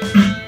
Mm-hmm.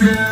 You